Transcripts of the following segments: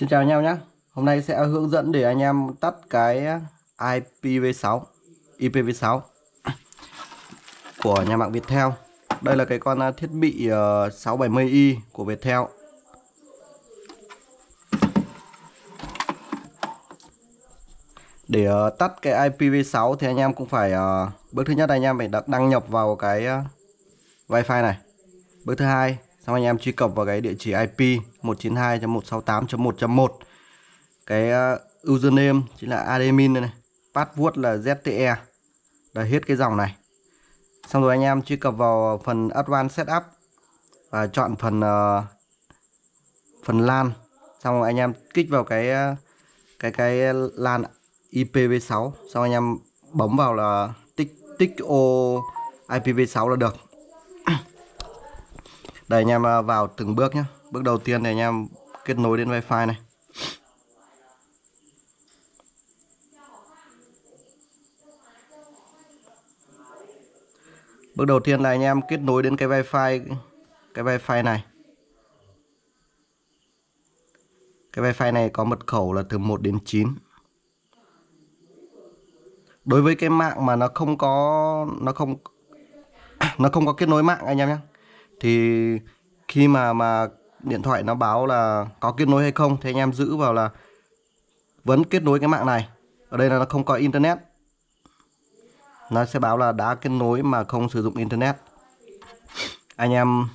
Xin chào anh em nhé. Hôm nay sẽ hướng dẫn để anh em tắt cái à, IPv6 IPv6 của nhà mạng Viettel. Đây là cái con à, thiết bị ờ, 670i của Viettel. Để ờ, tắt cái IPv6 thì anh em cũng phải ờ, Bước thứ nhất anh em phải đăng nhập vào cái WiFi Wi-Fi này. Bước thứ hai Xong anh em truy cập vào cái địa chỉ IP 192.168.1.1 Cái uh, username chính là admin này, này Password là ZTE là hết cái dòng này. Xong rồi anh em truy cập vào phần Advanced Setup Và chọn phần uh, Phần LAN. Xong rồi anh em kích vào cái ờ, Cái cái LAN IPv6 Xong anh em bấm vào là tích tích ô IPv6 là được đây anh em vào từng bước nhé Bước đầu tiên thì anh em kết nối đến wifi này. Bước đầu tiên là anh em kết nối đến cái wifi Cái wifi này. Cái wifi này có mật khẩu là từ 1 đến 9 Đối với cái mạng mà nó không có, Nó không Nó không có kết nối mạng anh em nhé thì khi mà mà điện thoại nó báo là có kết nối hay không, thì anh em giữ vào là vẫn kết nối cái mạng này. Ở đây là nó không có internet. Nó sẽ báo là đã kết nối mà không sử dụng internet. Anh em,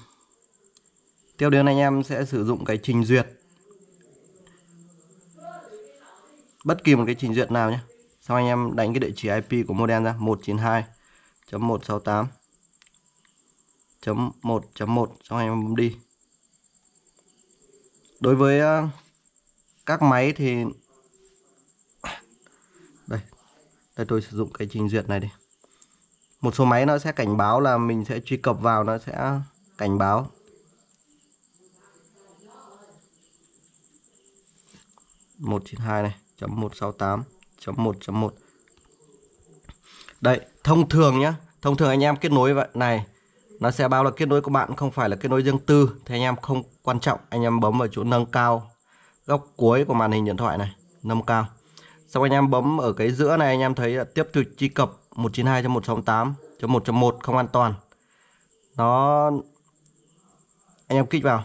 tiếp đến anh em sẽ sử dụng cái trình duyệt. Bất kỳ một cái trình duyệt nào nhé. Sau anh em đánh cái địa chỉ IP của modem ra 192.168 chấm 1 chấm 1 xong anh em bấm đi. Đối với ờ, các máy thì đây đây tôi sử dụng cái trình duyệt này đi. Một số máy nó sẽ cảnh báo là mình sẽ truy cập vào, nó sẽ cảnh báo. một chín hai này, chấm một sáu tám, chấm một chấm một. Đây, thông thường nhá, thông thường anh em kết nối vậy này nó sẽ báo là kết nối của bạn không phải là kết nối riêng tư. Thì anh em không quan trọng, anh em bấm vào chỗ nâng cao góc cuối của màn hình điện thoại này, nâng cao. Sau anh em bấm ở cái giữa này, anh em thấy là tiếp tục truy cập 192.168.1.1 không an toàn. Nó, anh em kích vào.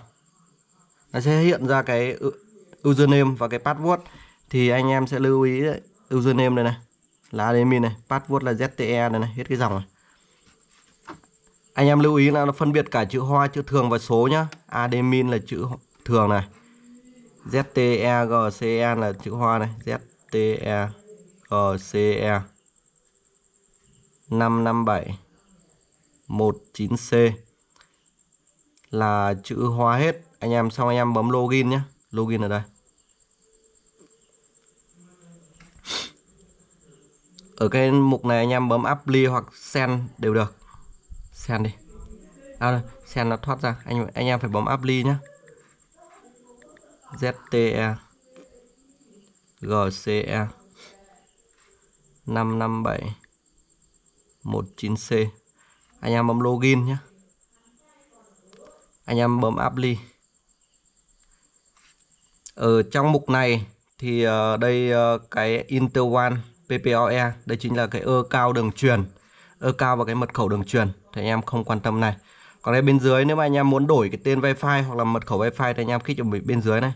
Nó sẽ hiện ra cái username và cái password. Thì anh em sẽ lưu ý username này này, là admin này, password là ZTE này này, hết cái dòng này anh em lưu ý là nó phân biệt cả chữ hoa, chữ thường và số nhá. Admin là chữ thường này. ZTEGCE là chữ hoa này. ZTEGCE 557 19C là chữ hoa hết. Anh em xong anh em bấm login nhé. Login ở đây. Ở cái mục này anh em bấm apply hoặc send đều được sen đi. À, sen nó thoát ra. Anh anh em phải bấm apply nhé ZTE GCE 557 19C anh em bấm login nhé anh em bấm apply ở trong mục này thì ờ, đây ờ, cái Intel One PPOE đây chính là cái ơ cao đường truyền. Ơ cao và cái mật khẩu đường truyền thì anh em không quan tâm này. Còn đây bên dưới nếu mà anh em muốn đổi cái tên wifi hoặc là mật khẩu wifi thì anh em kích ở bên dưới này.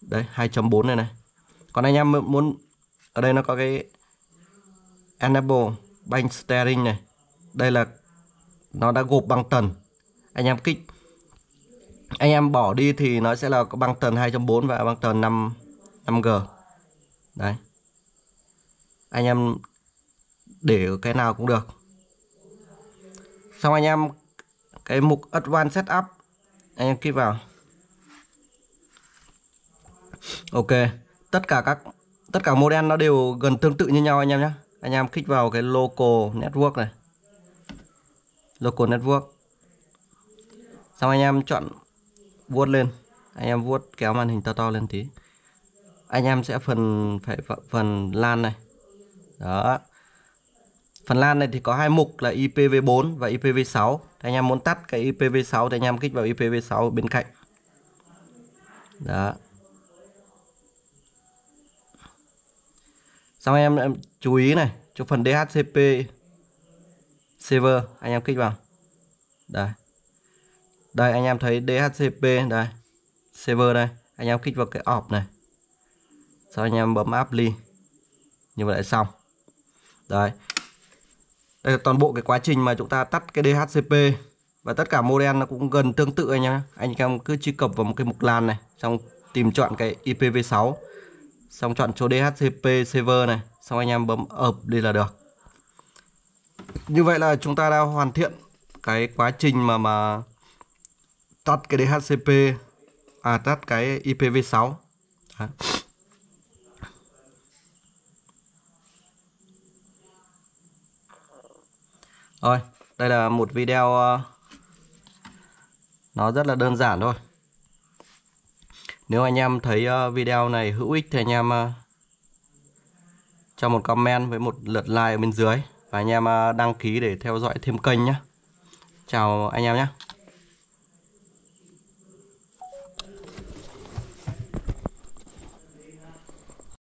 Đấy 2.4 này này. Còn anh em muốn, ở đây nó có cái enable bank steering này. Đây là, nó đã gộp băng tần. Anh em kích, anh em bỏ đi thì nó sẽ là băng tần 2.4 và băng tần 5 5G đấy. Anh em để cái nào cũng được xong anh em, cái mục Advanced Setup, anh em click vào. Ok, tất cả các, tất cả model nó đều gần tương tự như nhau anh em nhé anh em kích vào cái local network này. Local network. Xong anh em chọn vuốt lên. Anh em vuốt kéo màn hình to to lên tí. Anh em sẽ phần phải phần lan này. Đó. Phần LAN này thì có hai mục là IPv4 và IPv6. Thì anh em muốn tắt cái IPv6 thì anh em kích vào IPv6 bên cạnh. Đó. Xong em, em chú ý này, cho phần DHCP server anh em kích vào. Đây. Đây anh em thấy DHCP đây. Server đây, anh em kích vào cái op này. Sau anh em bấm apply. Như vậy là xong. Đấy. Đây là toàn bộ cái quá trình mà chúng ta tắt cái DHCP và tất cả model nó cũng gần tương tự anh nhá. Anh em cứ truy cập vào một cái mục LAN này, xong tìm chọn cái IPv6 xong chọn chỗ DHCP server này, xong anh em bấm ập đi là được. Như vậy là chúng ta đã hoàn thiện cái quá trình mà mà tắt cái DHCP à tắt cái IPv6 Đó. Rồi, đây là một video ờ, nó rất là đơn giản thôi. Nếu anh em thấy ờ, video này hữu ích thì anh em ờ, cho một comment với một lượt like ở bên dưới. Và anh em đăng ký để theo dõi thêm kênh nhé chào anh em nhé